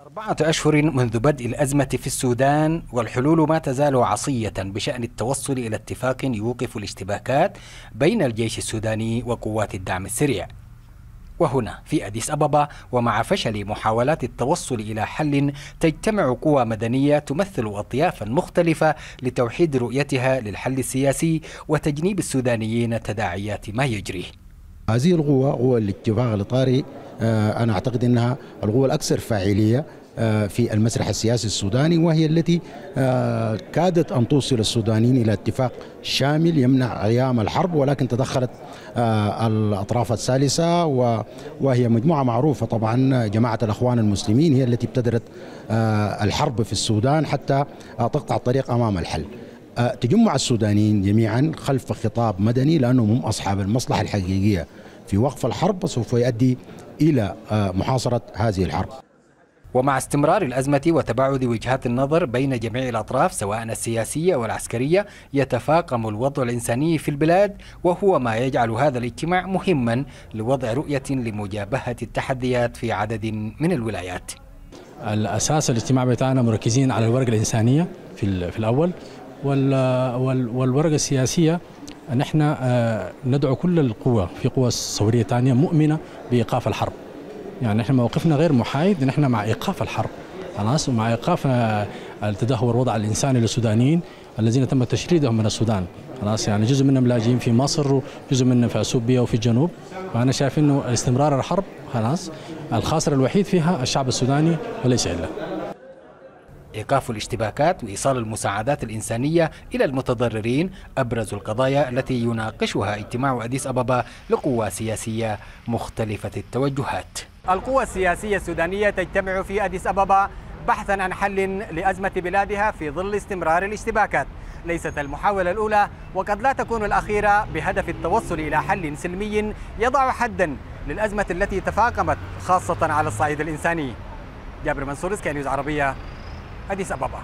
أربعة أشهر منذ بدء الأزمة في السودان والحلول ما تزال عصية بشأن التوصل إلى اتفاق يوقف الاشتباكات بين الجيش السوداني وقوات الدعم السريع. وهنا في أديس أبابا ومع فشل محاولات التوصل إلى حل تجتمع قوى مدنية تمثل أطيافا مختلفة لتوحيد رؤيتها للحل السياسي وتجنيب السودانيين تداعيات ما يجري. هذه القوة قوة الاتفاق الإطاري أنا أعتقد أنها القوة الأكثر فاعلية آه، في المسرح السياسي السوداني وهي التي آه، كادت أن توصل السودانيين إلى اتفاق شامل يمنع قيام الحرب ولكن تدخلت الأطراف الثالثة وهي مجموعة معروفة طبعا جماعة الأخوان المسلمين هي التي ابتدرت الحرب في السودان حتى تقطع الطريق أمام الحل. تجمع السودانيين جميعا خلف خطاب مدني لأنهم هم أصحاب المصلحة الحقيقية. في وقف الحرب سوف يؤدي إلى محاصرة هذه الحرب. ومع استمرار الأزمة وتباعد وجهات النظر بين جميع الأطراف سواء السياسية والعسكرية يتفاقم الوضع الإنساني في البلاد وهو ما يجعل هذا الاجتماع مهما لوضع رؤية لمجابهة التحديات في عدد من الولايات. الأساس الاجتماع بتاعنا مركزين على الورقة الإنسانية في, في الأول والورقة السياسية نحن آه، ندعو كل القوى في قوى ثورية ثانية مؤمنة بإيقاف الحرب. يعني نحن موقفنا غير محايد نحن مع إيقاف الحرب. خلاص؟ ومع إيقاف آه، التدهور الوضع الإنساني للسودانيين الذين تم تشريدهم من السودان. خلاص؟ يعني جزء منهم لاجئين في مصر وجزء منهم في أثيوبيا وفي الجنوب. فأنا شايف إنه استمرار الحرب خلاص الخاسر الوحيد فيها الشعب السوداني وليس إلا. إيقاف الاشتباكات وإيصال المساعدات الإنسانية إلى المتضررين أبرز القضايا التي يناقشها اجتماع أديس أبابا لقوى سياسية مختلفة التوجهات. القوى السياسية السودانية تجتمع في أديس أبابا بحثا عن حل لأزمة بلادها في ظل استمرار الاشتباكات. ليست المحاولة الأولى وقد لا تكون الأخيرة بهدف التوصل إلى حل سلمي يضع حدا للأزمة التي تفاقمت خاصة على الصعيد الإنساني. جابر منصور سكاي نيوز عربية أديس أبابا